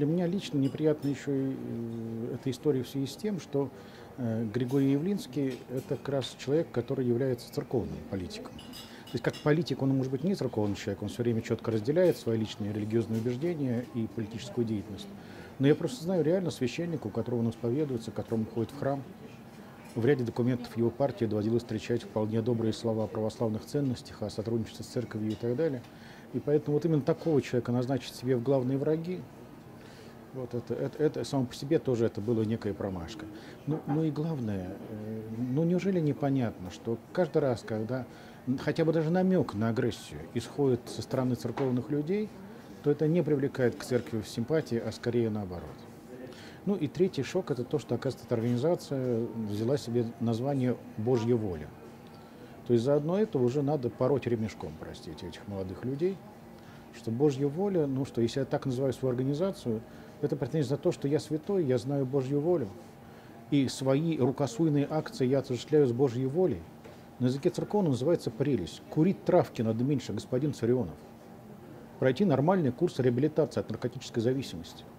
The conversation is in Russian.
для меня лично неприятна еще и э, эта история в связи с тем, что э, Григорий Явлинский – это как раз человек, который является церковным политиком. То есть как политик он может быть не церковный человек, он все время четко разделяет свои личные религиозные убеждения и политическую деятельность. Но я просто знаю реально священника, у которого он исповедуется, которому ходит в храм. В ряде документов его партии доводилось встречать вполне добрые слова о православных ценностях, о сотрудничестве с церковью и так далее. И поэтому вот именно такого человека назначить себе в главные враги, вот это, это, это само по себе тоже это было некая промашка. Ну, ну и главное, э, ну неужели непонятно, что каждый раз, когда хотя бы даже намек на агрессию исходит со стороны церковных людей, то это не привлекает к церкви в симпатии, а скорее наоборот. Ну и третий шок – это то, что, оказывается, эта организация взяла себе название «Божья воля». То есть заодно это уже надо пороть ремешком, простите, этих молодых людей, что Божья воля, ну что, если я так называю свою организацию, это претензия за то, что я святой, я знаю Божью волю, и свои рукосуйные акции я осуществляю с Божьей волей. На языке церковном называется прелесть. Курить травки надо меньше, господин Царионов. Пройти нормальный курс реабилитации от наркотической зависимости –